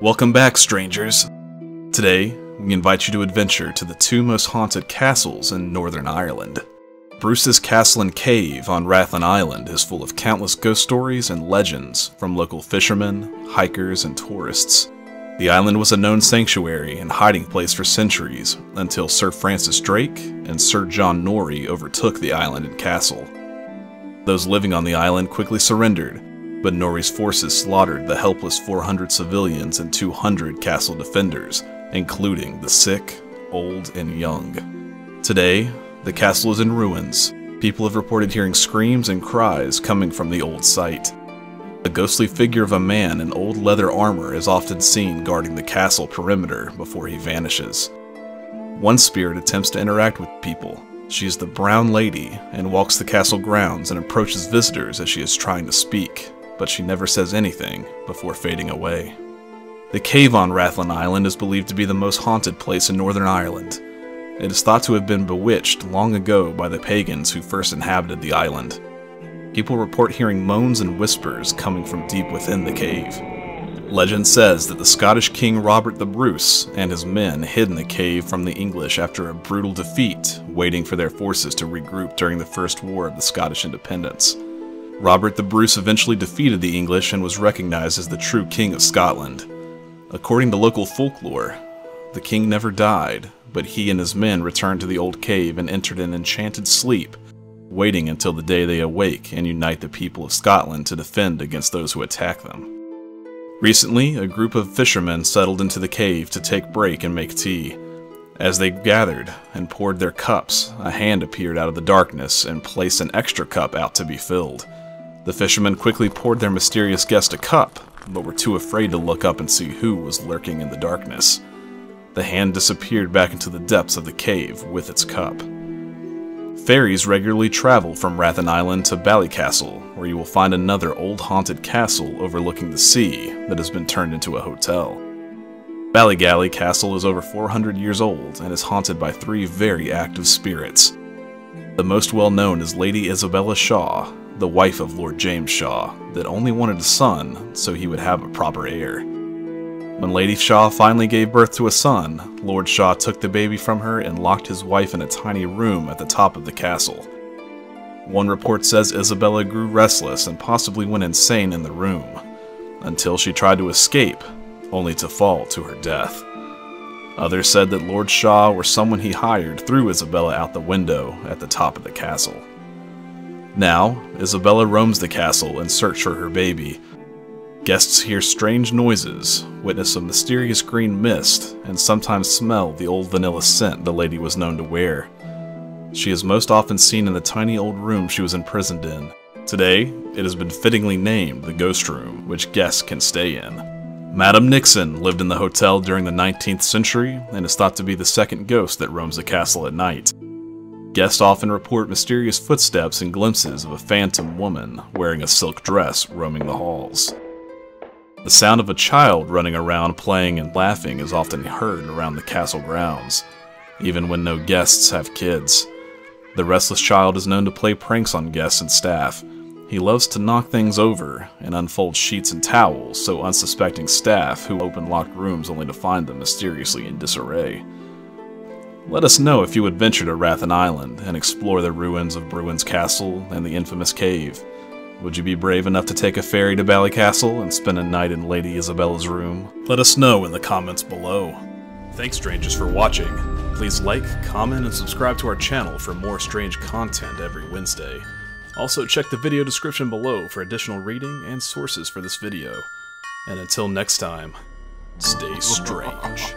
Welcome back, strangers. Today, we invite you to adventure to the two most haunted castles in Northern Ireland. Bruce's Castle and Cave on Rathlin Island is full of countless ghost stories and legends from local fishermen, hikers, and tourists. The island was a known sanctuary and hiding place for centuries until Sir Francis Drake and Sir John Norreys overtook the island and castle. Those living on the island quickly surrendered, but Norreys' forces slaughtered the helpless 400 civilians and 200 castle defenders, including the sick, old, and young. Today, the castle is in ruins. People have reported hearing screams and cries coming from the old site. A ghostly figure of a man in old leather armor is often seen guarding the castle perimeter before he vanishes. One spirit attempts to interact with people. She is the Brown Lady and walks the castle grounds and approaches visitors as she is trying to speak, but she never says anything before fading away. The cave on Rathlin Island is believed to be the most haunted place in Northern Ireland. It is thought to have been bewitched long ago by the pagans who first inhabited the island. People report hearing moans and whispers coming from deep within the cave. Legend says that the Scottish King Robert the Bruce and his men hid in the cave from the English after a brutal defeat, waiting for their forces to regroup during the First War of the Scottish Independence. Robert the Bruce eventually defeated the English and was recognized as the true King of Scotland. According to local folklore, the king never died, but he and his men returned to the old cave and entered an enchanted sleep, waiting until the day they awake and unite the people of Scotland to defend against those who attack them. Recently, a group of fishermen settled into the cave to take break and make tea. As they gathered and poured their cups, a hand appeared out of the darkness and placed an extra cup out to be filled. The fishermen quickly poured their mysterious guest a cup, but were too afraid to look up and see who was lurking in the darkness. The hand disappeared back into the depths of the cave with its cup. Ferries regularly travel from Rathlin Island to Ballycastle, where you will find another old haunted castle overlooking the sea that has been turned into a hotel. Ballygally Castle is over 400 years old and is haunted by three very active spirits. The most well known is Lady Isabella Shaw, the wife of Lord James Shaw, that only wanted a son so he would have a proper heir. When Lady Shaw finally gave birth to a son, Lord Shaw took the baby from her and locked his wife in a tiny room at the top of the castle. One report says Isabella grew restless and possibly went insane in the room, until she tried to escape, only to fall to her death. Others said that Lord Shaw or someone he hired threw Isabella out the window at the top of the castle. Now, Isabella roams the castle in search for her baby. Guests hear strange noises, witness a mysterious green mist, and sometimes smell the old vanilla scent the lady was known to wear. She is most often seen in the tiny old room she was imprisoned in. Today, it has been fittingly named the Ghost Room, which guests can stay in. Madame Nixon lived in the hotel during the 19th century and is thought to be the second ghost that roams the castle at night. Guests often report mysterious footsteps and glimpses of a phantom woman wearing a silk dress roaming the halls. The sound of a child running around playing and laughing is often heard around the castle grounds, even when no guests have kids. The restless child is known to play pranks on guests and staff. He loves to knock things over and unfold sheets and towels so unsuspecting staff who open locked rooms only to find them mysteriously in disarray. Let us know if you would venture to Rathlin Island and explore the ruins of Bruce's Castle and the infamous cave. Would you be brave enough to take a ferry to Ballycastle and spend a night in Lady Isabella's room? Let us know in the comments below. Thanks strangers for watching. Please like, comment, and subscribe to our channel for more strange content every Wednesday. Also check the video description below for additional reading and sources for this video. And until next time, stay strange.